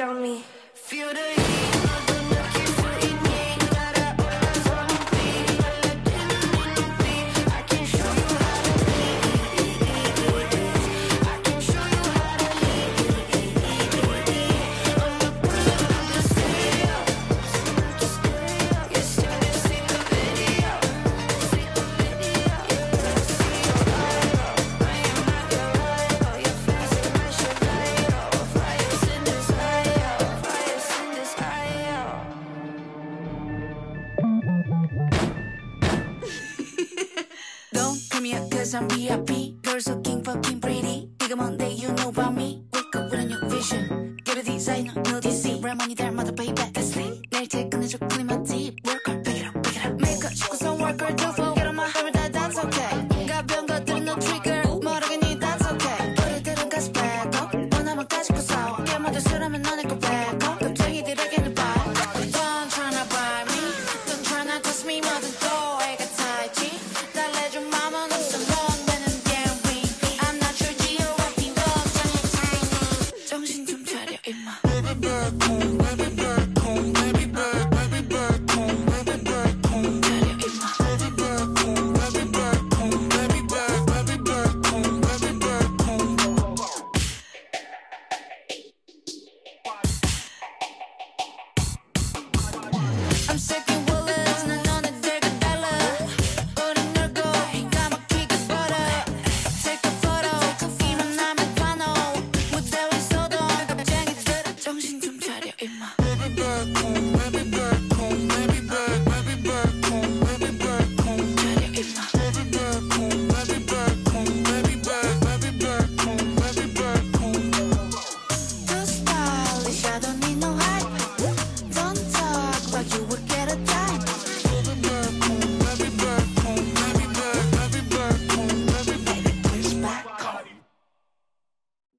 on me. Feel the heat. cause I'm VIP.